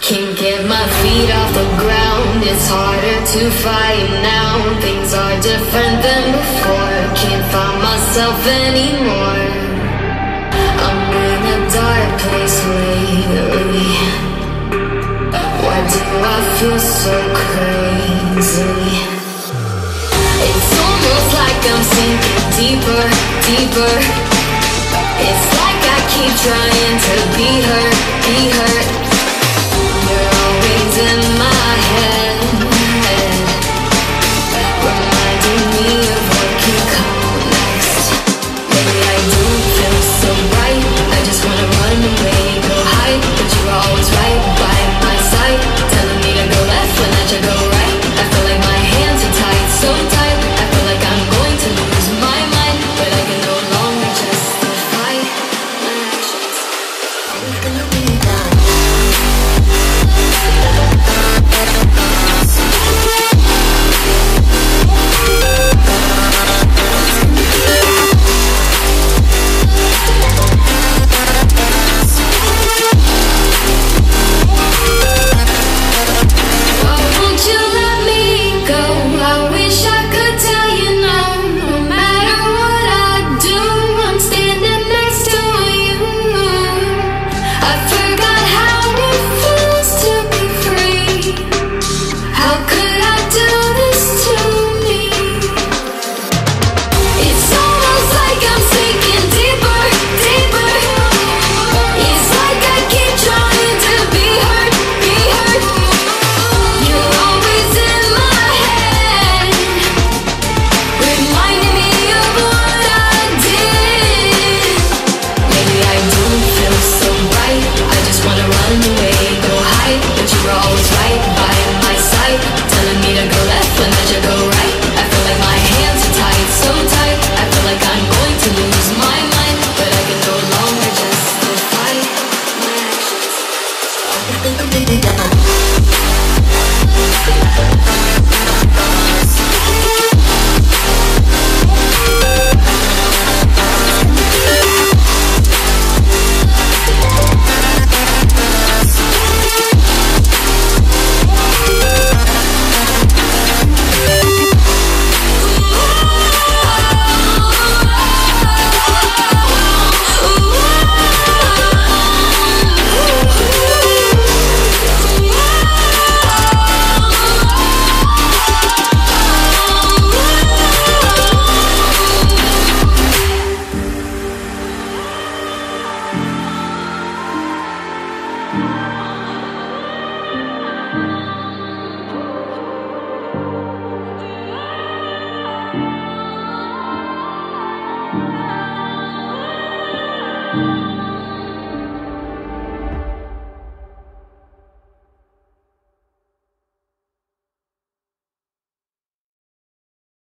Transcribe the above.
Can't get my feet off the ground. It's harder to fight now. Things are different than before. Can't find myself anymore. I'm in a dark place lately. Why do I feel so crazy? It's almost like I'm sinking deeper, deeper.